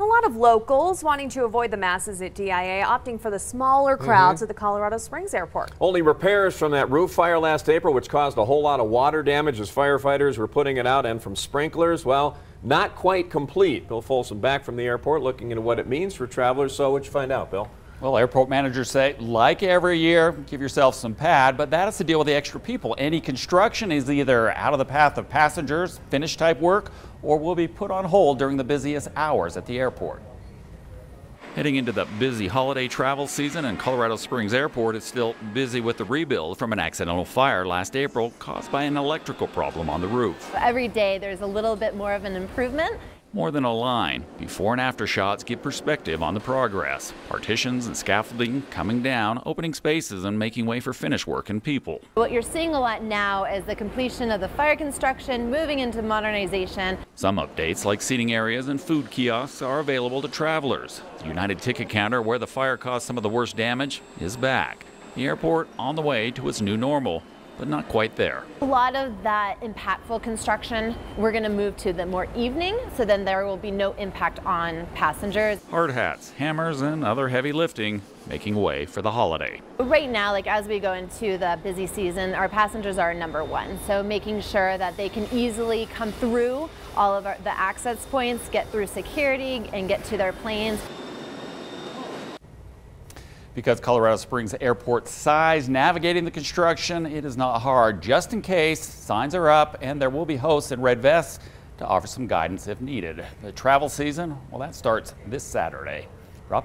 A lot of locals wanting to avoid the masses at DIA, opting for the smaller Mm-hmm. crowds mm -hmm. at the Colorado Springs Airport. Only repairs from that roof fire last April, which caused a whole lot of water damage as firefighters were putting it out, and from sprinklers, well, not quite complete. Bill Folsom back from the airport looking into what it means for travelers. So what'd you find out, Bill? Well, airport managers say, like every year, give yourself some pad, but that has to deal with the extra people. Any construction is either out of the path of passengers, finish type work, or will be put on hold during the busiest hours at the airport. Heading into the busy holiday travel season, and Colorado Springs Airport is still busy with the rebuild from an accidental fire last April caused by an electrical problem on the roof. Every day there's a little bit more of an improvement. More than a line, before and after shots give perspective on the progress. Partitions and scaffolding coming down, opening spaces and making way for finish work and people. What you're seeing a lot now is the completion of the fire construction, moving into modernization. Some updates like seating areas and food kiosks are available to travelers. The United Ticket Counter, where the fire caused some of the worst damage, is back. The airport on the way to its new normal but not quite there. A lot of that impactful construction we're going to move to the more evening, so then there will be no impact on passengers. Hard hats, hammers, and other heavy lifting making way for the holiday. Right now, like as we go into the busy season, our passengers are number one. So making sure that they can easily come through all of our, the access points, get through security, and get to their planes. Because Colorado Springs Airport size, navigating the construction, it is not hard. Just in case, signs are up and there will be hosts in red vests to offer some guidance if needed. The travel season, well, that starts this Saturday. Rob?